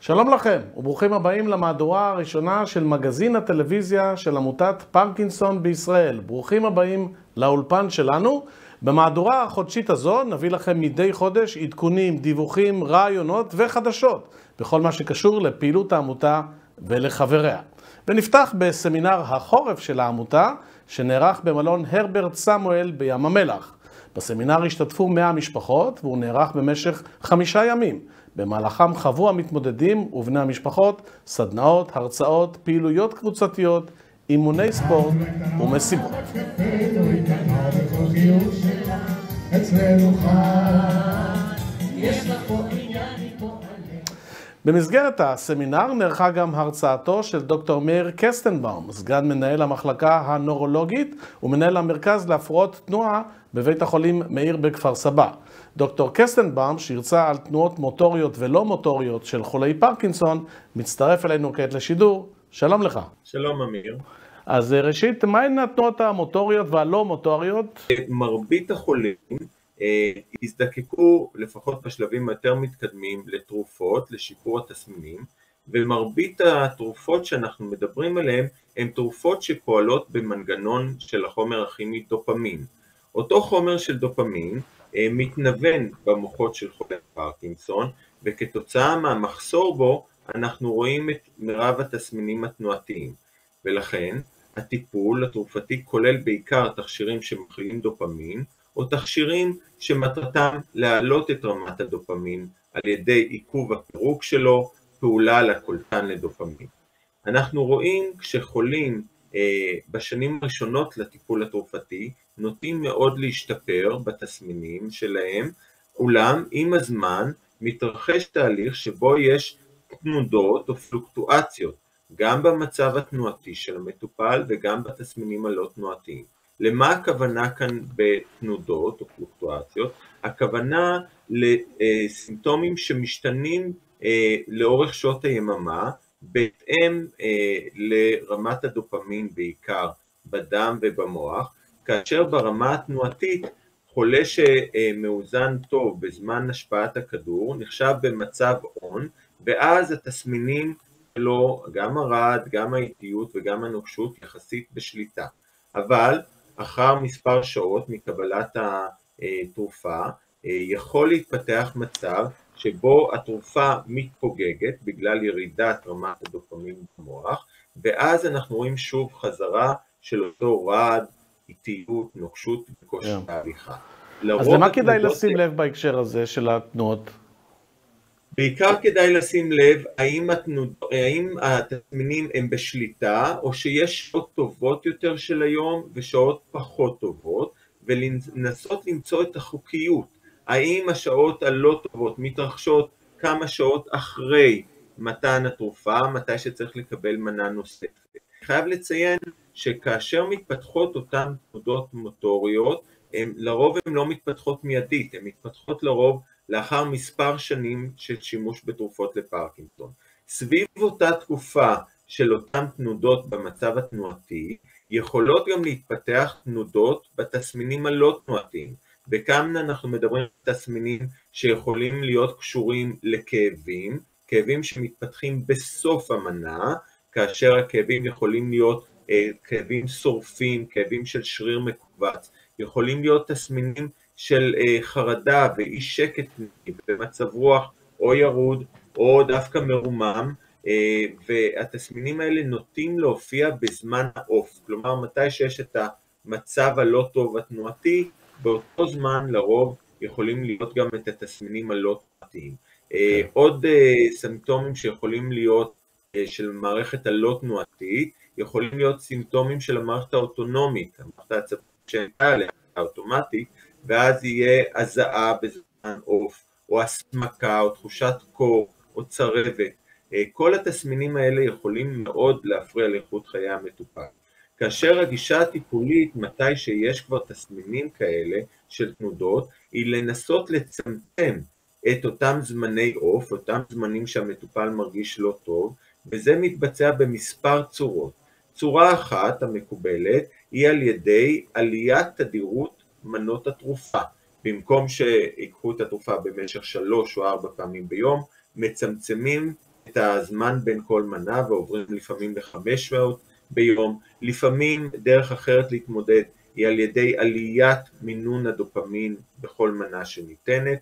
שלום לכם, וברוכים הבאים למהדורה הראשונה של מגזין הטלוויזיה של עמותת פרקינסון בישראל. ברוכים הבאים לאולפן שלנו. במהדורה החודשית הזו נביא לכם מדי חודש עדכונים, דיווחים, רעיונות וחדשות בכל מה שקשור לפעילות העמותה ולחבריה. ונפתח בסמינר החורף של העמותה, שנערך במלון הרברט סמואל בים המלח. בסמינר השתתפו 100 משפחות והוא נערך במשך חמישה ימים. במהלכם חוו המתמודדים ובני המשפחות סדנאות, הרצאות, פעילויות קבוצתיות, אימוני ספורט ומסיבות. במסגרת הסמינר נערכה גם הרצאתו של דוקטור מאיר קסטנבאום, סגן מנהל המחלקה הנורולוגית ומנהל המרכז להפרעות תנועה בבית החולים מאיר בכפר סבא. דוקטור קסטנבאום, שהרצה על תנועות מוטוריות ולא מוטוריות של חולי פרקינסון, מצטרף אלינו כעת לשידור. שלום לך. שלום אמיר. אז ראשית, מהן התנועות המוטוריות והלא מוטוריות? מרבית החולים אה, יזדקקו, לפחות בשלבים היותר מתקדמים, לתרופות, לשיפור התסמינים, ומרבית התרופות שאנחנו מדברים עליהן הן תרופות שפועלות במנגנון של החומר הכימי דופמין. אותו חומר של דופמין אה, מתנוון במוחות של חולי פרקינסון, וכתוצאה מהמחסור בו אנחנו רואים את מרב התסמינים התנועתיים, ולכן הטיפול התרופתי כולל בעיקר תכשירים שמכלילים דופמין, או תכשירים שמטרתם להעלות את רמת הדופמין על ידי עיכוב הפירוק שלו, פעולה לקולטן לדופמין. אנחנו רואים כשחולים אה, בשנים הראשונות לטיפול התרופתי נוטים מאוד להשתפר בתסמינים שלהם, אולם עם הזמן מתרחש תהליך שבו יש תנודות או פלוקטואציות גם במצב התנועתי של המטופל וגם בתסמינים הלא תנועתיים. למה הכוונה כאן בתנודות או פלוקטואציות? הכוונה לסימפטומים שמשתנים אה, לאורך שעות היממה בהתאם אה, לרמת הדופמין בעיקר בדם ובמוח, כאשר ברמה התנועתית חולה שמאוזן טוב בזמן השפעת הכדור נחשב במצב און ואז התסמינים שלו, גם הרעד, גם האיטיות וגם הנוקשות יחסית בשליטה. אבל אחר מספר שעות מקבלת התרופה יכול להתפתח מצב שבו התרופה מתפוגגת בגלל ירידת רמת הדופמין במוח ואז אנחנו רואים שוב חזרה של אותו רעד, איטיות, נוקשות וקושי yeah. בהליכה. אז למה כדאי לשים לב בהקשר הזה של התנועות? בעיקר כדאי לשים לב האם, התנוד... האם התסמינים הם בשליטה או שיש שעות טובות יותר של היום ושעות פחות טובות ולנסות למצוא את החוקיות, האם השעות הלא טובות מתרחשות כמה שעות אחרי מתן התרופה, מתי שצריך לקבל מנה נוספת. חייב לציין שכאשר מתפתחות אותן תנודות מוטוריות, הם, לרוב הן לא מתפתחות מיידית, הן מתפתחות לרוב לאחר מספר שנים של שימוש בתרופות לפרקינסון. סביב אותה תקופה של אותן תנודות במצב התנועתי, יכולות גם להתפתח תנודות בתסמינים הלא תנועתיים. וכאן אנחנו מדברים על תסמינים שיכולים להיות קשורים לכאבים, כאבים שמתפתחים בסוף המנה, כאשר הכאבים יכולים להיות אה, כאבים שורפים, כאבים של שריר מכווץ, יכולים להיות תסמינים של אה, חרדה ואי שקט במצב רוח או ירוד או דווקא מרומם, אה, והתסמינים האלה נוטים להופיע בזמן העוף, כלומר מתי שיש את המצב הלא טוב התנועתי, באותו זמן לרוב יכולים להיות גם את התסמינים הלא תנועתיים. Okay. כן. עוד סימפטומים שיכולים להיות של מערכת הלא תנועתית, יכולים להיות סימפטומים של המערכת האוטונומית, המערכת העצבית שהייתה עליה, האוטומטית, ואז יהיה הזעה בזמן עוף, או הסמקה, או תחושת קור, או צרבת. אה, כל התסמינים האלה יכולים מאוד להפריע לאיכות חיי המטופל. כאשר הגישה הטיפולית, מתי שיש כבר תסמינים כאלה של תנודות, היא לנסות לצמצם את אותם זמני עוף, אותם זמנים שהמטופל מרגיש לא טוב, וזה מתבצע במספר צורות. צורה אחת המקובלת היא על ידי עליית תדירות מנות התרופה. במקום שיקחו את התרופה במשך שלוש או ארבע פעמים ביום, מצמצמים את הזמן בין כל מנה ועוברים לפעמים לחמש שעות ביום. לפעמים דרך אחרת להתמודד היא על ידי עליית מינון הדופמין בכל מנה שניתנת,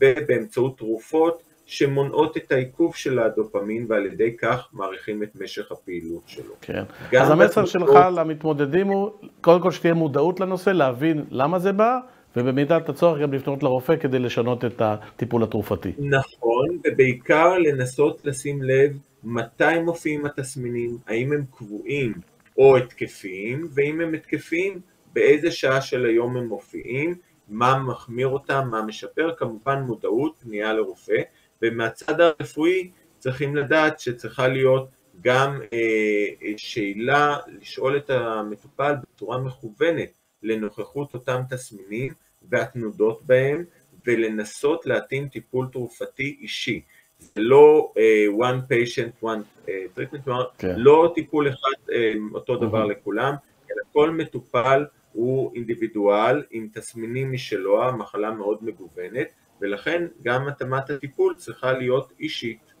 ובאמצעות תרופות שמונעות את העיכוב של הדופמין ועל ידי כך מאריכים את משך הפעילות שלו. כן. אז המסר שלך למתמודדים הוא, קודם כל שתהיה מודעות לנושא, להבין למה זה בא, ובמידת הצורך גם לפנות לרופא כדי לשנות את הטיפול התרופתי. נכון, ובעיקר לנסות לשים לב מתי מופיעים התסמינים, האם הם קבועים או התקפיים, ואם הם התקפיים, באיזה שעה של היום הם מופיעים, מה מחמיר אותם, מה משפר, כמובן מודעות, פנייה לרופא, ומהצד הרפואי צריכים לדעת שצריכה להיות גם אה, שאלה, לשאול את המטופל בצורה מכוונת לנוכחות אותם תסמינים והתנודות בהם, ולנסות להתאים טיפול תרופתי אישי. זה לא uh, one patient, one uh, treatment, כלומר, כן. לא טיפול אחד uh, אותו דבר mm-hmm. לכולם, אלא כל מטופל הוא אינדיבידואל עם תסמינים משלו, המחלה מאוד מגוונת, ולכן גם התאמת הטיפול צריכה להיות אישית.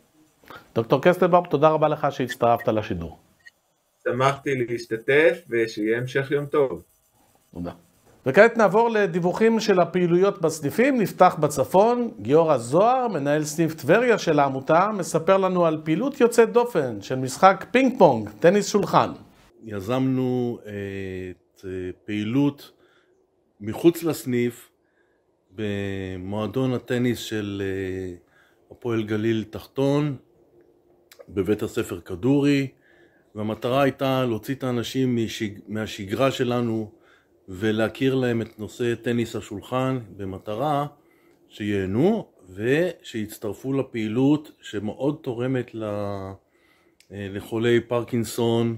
דוקטור קסטלבאום, תודה רבה לך שהצטרפת לשידור. שמחתי להשתתף ושיהיה המשך יום טוב. תודה. וכעת נעבור לדיווחים של הפעילויות בסניפים. נפתח בצפון, גיורא זוהר, מנהל סניף טבריה של העמותה, מספר לנו על פעילות יוצאת דופן של משחק פינג פונג, טניס שולחן. יזמנו אה, את אה, פעילות מחוץ לסניף במועדון הטניס של אה, הפועל גליל תחתון, בבית הספר כדורי, והמטרה הייתה להוציא את האנשים מהשגרה שלנו ולהכיר להם את נושא טניס השולחן במטרה שייהנו ושיצטרפו לפעילות שמאוד תורמת אה, לחולי פרקינסון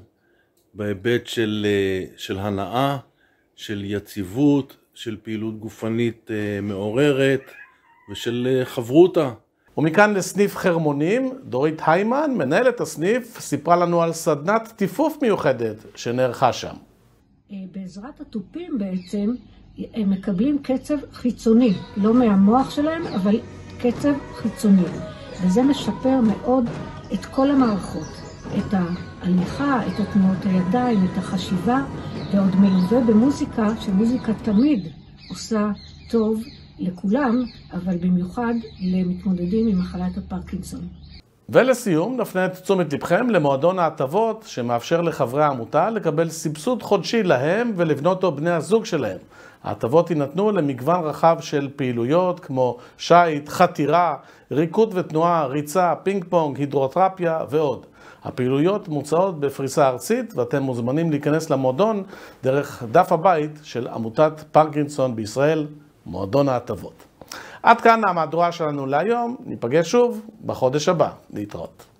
בהיבט של, אה, של הנאה, של יציבות, של פעילות גופנית אה, מעוררת ושל חברותה. ומכאן לסניף חרמונים, דורית היימן, מנהלת הסניף, סיפרה לנו על סדנת טיפוף מיוחדת שנערכה שם. אה, בעזרת התופים בעצם, הם מקבלים קצב חיצוני, לא מהמוח שלהם, אבל קצב חיצוני. וזה משפר מאוד את כל המערכות, את ההליכה, את התנועות הידיים, את החשיבה, ועוד מלווה במוזיקה, שמוזיקה תמיד עושה טוב לכולם, אבל במיוחד למתמודדים עם מחלת הפרקינסון. ולסיום, נפנה את תשומת לבכם למועדון ההטבות שמאפשר לחברי העמותה לקבל סבסוד חודשי להם ולבנות או בני הזוג שלהם. ההטבות יינתנו למגוון רחב של פעילויות כמו שיט, חתירה, ריקוד ותנועה, ריצה, פינג פונג, הידרותרפיה ועוד. הפעילויות מוצעות בפריסה ארצית ואתם מוזמנים להיכנס למועדון דרך דף הבית של עמותת פרקינסון בישראל, מועדון ההטבות. עד כאן המהדורה שלנו להיום, ניפגש שוב בחודש הבא. להתראות.